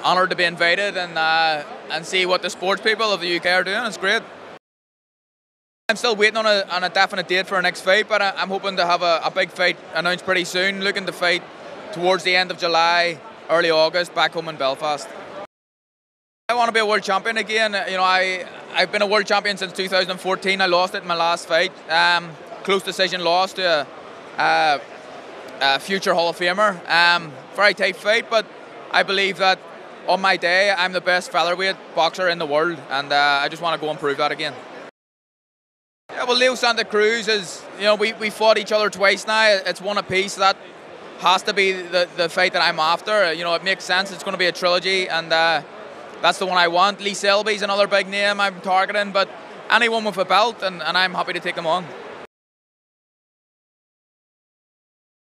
Honoured to be invited and uh, and see what the sports people of the UK are doing. It's great. I'm still waiting on a, on a definite date for our next fight, but I, am hoping to have a, a, big fight announced pretty soon. Looking to fight towards the end of July, early August, back home in Belfast. I want to be a world champion again. You know, I I've been a world champion since 2014. I lost it in my last fight, um, close decision loss to a, a, a future Hall of Famer. Um, very tight fight, but I believe that on my day, I'm the best featherweight boxer in the world, and uh, I just want to go and prove that again. Yeah, well, Leo Santa Cruz is, you know, we, we fought each other twice now. It's one apiece. That has to be the, the fight that I'm after. You know, it makes sense. It's going to be a trilogy, and uh, that's the one I want. Lee Selby's another big name I'm targeting, but anyone with a belt, and, and I'm happy to take them on.